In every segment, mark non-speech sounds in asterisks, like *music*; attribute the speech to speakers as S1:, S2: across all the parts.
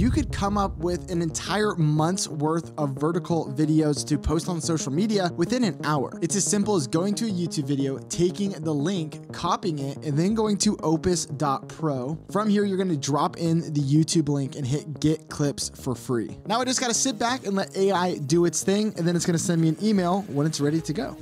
S1: you could come up with an entire month's worth of vertical videos to post on social media within an hour. It's as simple as going to a YouTube video, taking the link, copying it, and then going to opus.pro. From here, you're gonna drop in the YouTube link and hit get clips for free. Now I just gotta sit back and let AI do its thing, and then it's gonna send me an email when it's ready to go.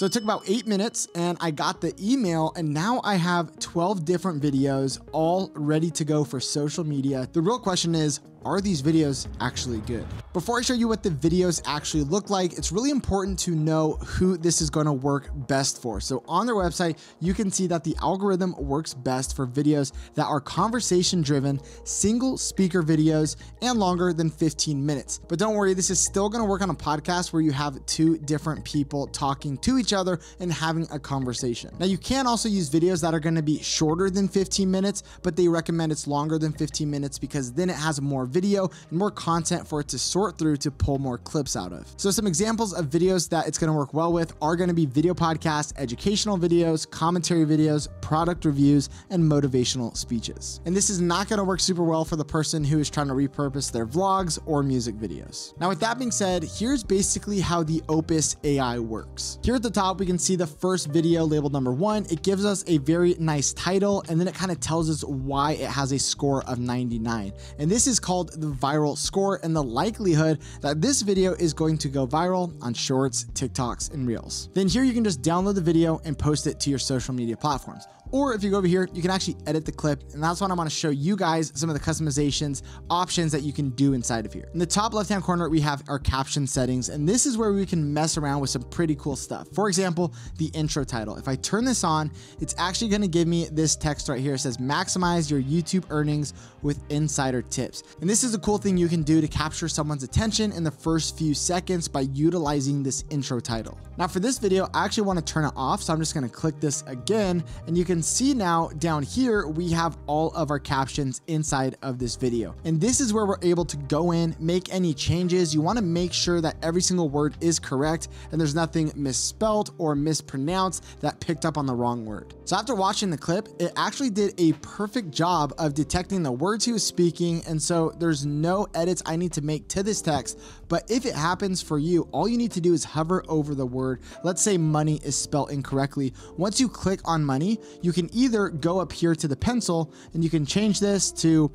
S1: So it took about eight minutes and I got the email and now I have 12 different videos all ready to go for social media. The real question is, are these videos actually good? Before I show you what the videos actually look like, it's really important to know who this is gonna work best for. So on their website, you can see that the algorithm works best for videos that are conversation driven, single speaker videos, and longer than 15 minutes. But don't worry, this is still gonna work on a podcast where you have two different people talking to each other and having a conversation. Now you can also use videos that are gonna be shorter than 15 minutes, but they recommend it's longer than 15 minutes because then it has more video and more content for it to sort through to pull more clips out of. So some examples of videos that it's going to work well with are going to be video podcasts, educational videos, commentary videos, product reviews, and motivational speeches. And this is not going to work super well for the person who is trying to repurpose their vlogs or music videos. Now, with that being said, here's basically how the Opus AI works. Here at the top, we can see the first video labeled number one. It gives us a very nice title, and then it kind of tells us why it has a score of 99. And this is called called the viral score and the likelihood that this video is going to go viral on shorts, TikToks, and reels. Then here you can just download the video and post it to your social media platforms. Or if you go over here, you can actually edit the clip. And that's what I want to show you guys some of the customizations options that you can do inside of here. In the top left-hand corner, we have our caption settings. And this is where we can mess around with some pretty cool stuff. For example, the intro title. If I turn this on, it's actually going to give me this text right here. It says maximize your YouTube earnings with insider tips. And this is a cool thing you can do to capture someone's attention in the first few seconds by utilizing this intro title. Now for this video, I actually want to turn it off. So I'm just going to click this again and you can can see now down here, we have all of our captions inside of this video. And this is where we're able to go in, make any changes. You wanna make sure that every single word is correct and there's nothing misspelled or mispronounced that picked up on the wrong word. So after watching the clip, it actually did a perfect job of detecting the words he was speaking. And so there's no edits I need to make to this text. But if it happens for you, all you need to do is hover over the word. Let's say money is spelled incorrectly. Once you click on money, you you can either go up here to the pencil and you can change this to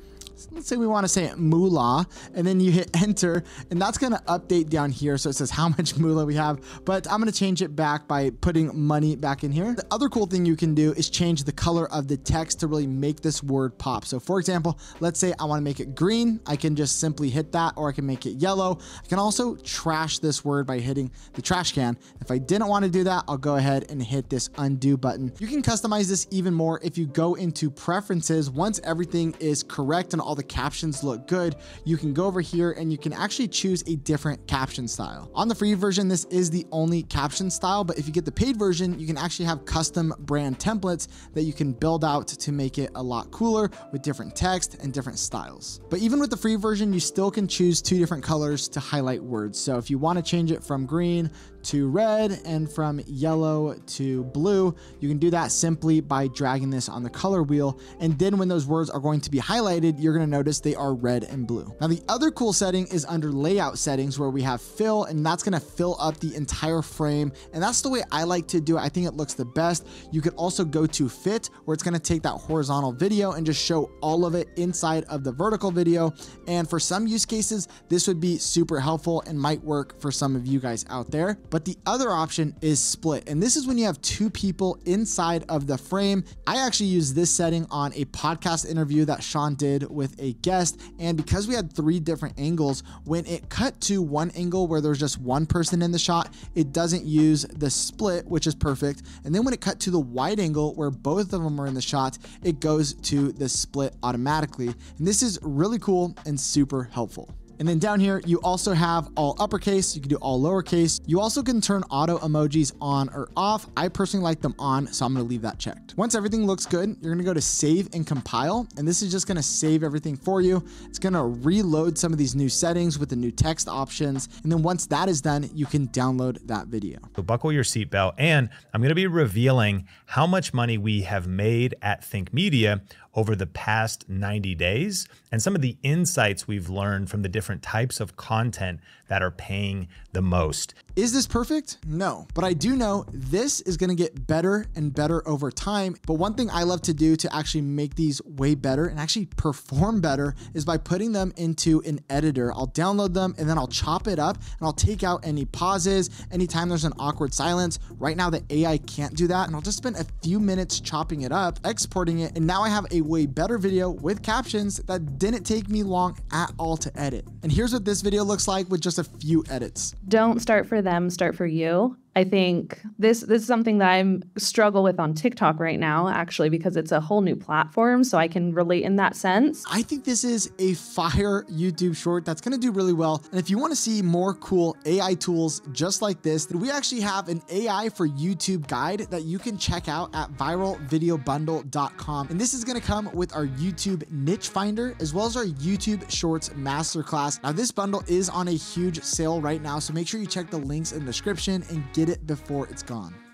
S1: let's say we want to say moolah and then you hit enter and that's going to update down here so it says how much *laughs* moolah we have but i'm going to change it back by putting money back in here. The other cool thing you can do is change the color of the text to really make this word pop. So for example let's say i want to make it green i can just simply hit that or i can make it yellow. I can also trash this word by hitting the trash can. If i didn't want to do that i'll go ahead and hit this undo button. You can customize this even more if you go into preferences once everything is correct and all the captions look good, you can go over here and you can actually choose a different caption style. On the free version, this is the only caption style, but if you get the paid version, you can actually have custom brand templates that you can build out to make it a lot cooler with different text and different styles. But even with the free version, you still can choose two different colors to highlight words. So if you want to change it from green to red and from yellow to blue. You can do that simply by dragging this on the color wheel. And then when those words are going to be highlighted, you're gonna notice they are red and blue. Now the other cool setting is under layout settings where we have fill and that's gonna fill up the entire frame. And that's the way I like to do it. I think it looks the best. You could also go to fit where it's gonna take that horizontal video and just show all of it inside of the vertical video. And for some use cases, this would be super helpful and might work for some of you guys out there. But but the other option is split. And this is when you have two people inside of the frame. I actually use this setting on a podcast interview that Sean did with a guest. And because we had three different angles, when it cut to one angle where there's just one person in the shot, it doesn't use the split, which is perfect. And then when it cut to the wide angle where both of them are in the shot, it goes to the split automatically. And this is really cool and super helpful. And then down here, you also have all uppercase. You can do all lowercase. You also can turn auto emojis on or off. I personally like them on, so I'm gonna leave that checked. Once everything looks good, you're gonna go to save and compile. And this is just gonna save everything for you. It's gonna reload some of these new settings with the new text options. And then once that is done, you can download that video.
S2: So buckle your seatbelt. And I'm gonna be revealing how much money we have made at Think Media over the past 90 days and some of the insights we've learned from the different types of content that are paying the most.
S1: Is this perfect? No, but I do know this is gonna get better and better over time. But one thing I love to do to actually make these way better and actually perform better is by putting them into an editor. I'll download them and then I'll chop it up and I'll take out any pauses, anytime there's an awkward silence. Right now, the AI can't do that. And I'll just spend a few minutes chopping it up, exporting it, and now I have a way better video with captions that didn't take me long at all to edit. And here's what this video looks like with just a few edits.
S3: Don't start for them, start for you. I think this this is something that I'm struggle with on TikTok right now, actually, because it's a whole new platform, so I can relate in that sense.
S1: I think this is a fire YouTube short that's gonna do really well. And if you wanna see more cool AI tools just like this, then we actually have an AI for YouTube guide that you can check out at viralvideobundle.com. And this is gonna come with our YouTube niche finder as well as our YouTube Shorts Masterclass. Now, this bundle is on a huge sale right now, so make sure you check the links in the description and get it before it's gone.